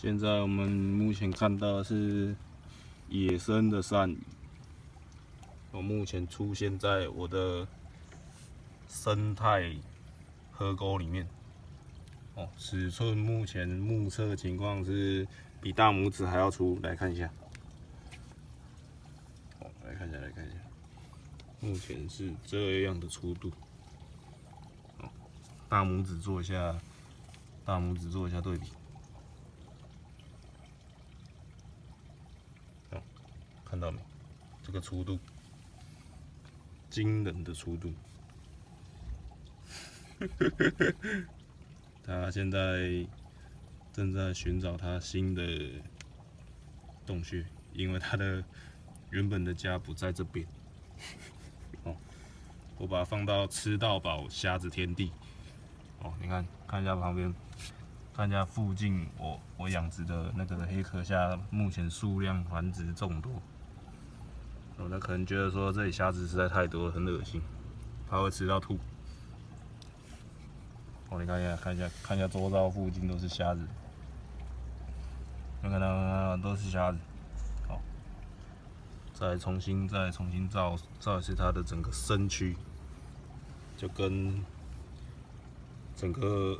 现在我们目前看到的是野生的鳝鱼，我目前出现在我的生态河沟里面。哦，尺寸目前目测情况是比大拇指还要粗，来看一下。哦，来看一下，来看一下，目前是这样的粗度。哦，大拇指做一下，大拇指做一下对比。看到没？这个粗度，惊人的粗度。他现在正在寻找他新的洞穴，因为他的原本的家不在这边。哦，我把它放到吃到饱虾子天地。哦，你看，看一下旁边，看一下附近我我养殖的那个黑壳虾，目前数量繁殖众多。哦，那可能觉得说这里虾子实在太多了，很恶心，怕会吃到吐。哦，你看一下，看一下，看一下周遭附近都是虾子，看看到都是虾子。好，再重新再重新照照一次它的整个身躯，就跟整个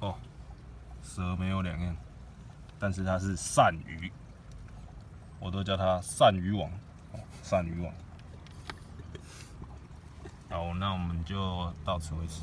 哦蛇没有两样，但是它是鳝鱼，我都叫它鳝鱼王。鳝鱼网，好，那我们就到此为止。